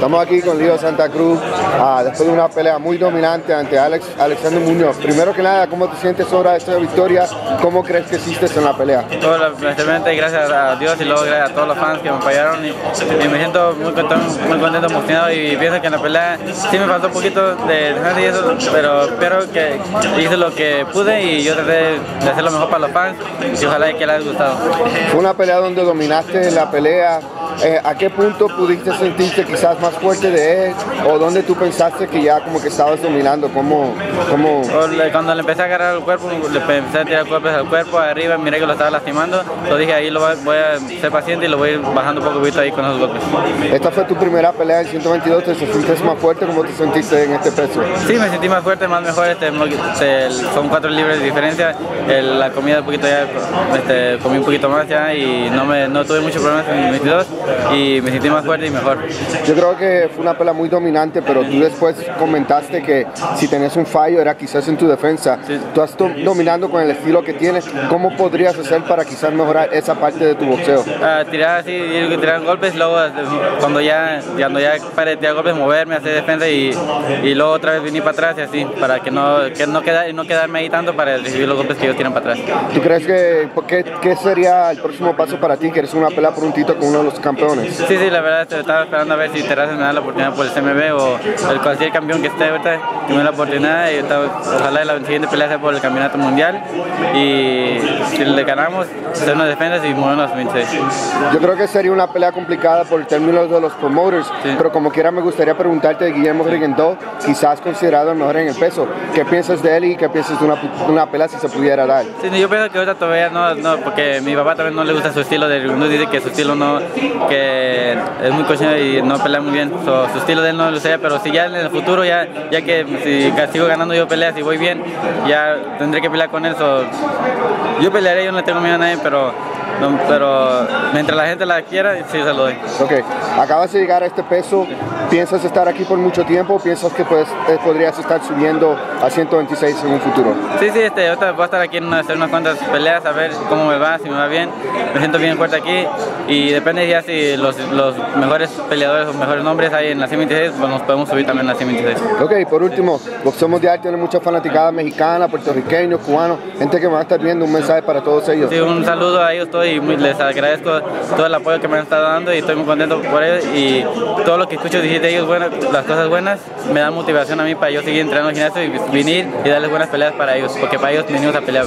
Estamos aquí con Leo Santa Cruz ah, después de una pelea muy dominante ante Alex, Alexander Muñoz. Primero que nada, ¿cómo te sientes sobre esta victoria? ¿Cómo crees que hiciste en la pelea? Todo simplemente gracias a Dios y luego gracias a todos los fans que me apoyaron y, me siento muy contento, muy contento, emocionado y pienso que en la pelea sí me faltó un poquito de defensa y eso, pero espero que hice lo que pude y yo traté de hacer lo mejor para los fans y ojalá que les haya gustado. Fue una pelea donde dominaste la pelea, eh, ¿a qué punto pudiste sentirte quizás más fuerte de él o dónde tú pensaste que ya como que estabas dominando? ¿Cómo, cómo... Cuando le empecé a agarrar el cuerpo, le empecé a tirar golpes al cuerpo, arriba, miré que lo estaba lastimando, lo dije ahí lo voy a ser paciente y lo voy a ir bajando un poquito ahí con esos golpes. Esta fue tu primera pelea en 122, ¿te sentiste más fuerte? ¿Cómo te sentiste en este peso? Sí, me sentí más fuerte, más mejor, este, son cuatro libres de diferencia, la comida un poquito ya, este, comí un poquito más ya y no, me, no tuve muchos problemas en 22 y me sentí más fuerte y mejor. Yo creo que fue una pelea muy dominante, pero tú después comentaste que si tenías un fallo era quizás en tu defensa. Tú estás dominando con el estilo que tienes. ¿Cómo podrías hacer para quizás mejorar esa parte de tu boxeo? tirar así, tirar golpes, luego cuando ya, cuando ya pare de tirar golpes, moverme, hacer defensa y, y luego otra vez venir para atrás y así, para que no, que no, queda, no quedarme ahí tanto para recibir los golpes que ellos tiran para atrás. ¿Tú crees que qué, qué sería el próximo paso para ti? ¿Quieres una pelea por un título con uno de los campeones? Sí, sí, la verdad estaba esperando a ver si Terrazas me da la oportunidad por el CMB o el cualquier campeón que esté ahorita, que me da la oportunidad y ojalá la siguiente pelea sea por el campeonato mundial y si le ganamos, hacernos defensas y movernos 26. Yo creo que sería una pelea complicada por el término de los promoters, pero como quiera me gustaría preguntarte de Guillermo Griguendó, quizás considerado el mejor en el peso. ¿Qué piensas de él y qué piensas de una, una pelea si se pudiera dar? Sí, yo pienso que ahorita todavía no, no, porque mi papá también no le gusta su estilo de Griguendó, dice que su estilo no, que es muy cochino y no pelea muy bien. su estilo de él no lo sé, pero si ya en el futuro, ya, ya que si sigo ganando yo peleas y voy bien, ya tendré que pelear con él. yo pelearé, yo no tengo miedo a nadie, pero pero mientras la gente la quiera, sí se lo doy. Ok, acabas de llegar a este peso, ¿piensas estar aquí por mucho tiempo o piensas que pues, podrías estar subiendo a 126 en un futuro? Sí, sí, este, voy a estar aquí en hacer unas cuantas peleas, a ver cómo me va, si me va bien. Me siento bien fuerte aquí y depende ya si los, los mejores peleadores o mejores nombres hay en la 126, pues nos podemos subir también en la 126. Ok, por último, Boxeo Mundial tiene mucha fanaticada mexicana, puertorriqueños, cubanos, gente que me va a estar viendo, un mensaje para todos ellos. Sí, un saludo a ellos todos y les agradezco todo el apoyo que me han estado dando y estoy muy contento por y todo lo que escucho decir de ellos, bueno, las cosas buenas, me dan motivación a mí para yo seguir entrenando en gimnasio y venir y darles buenas peleas para ellos, porque para ellos venimos a pelear.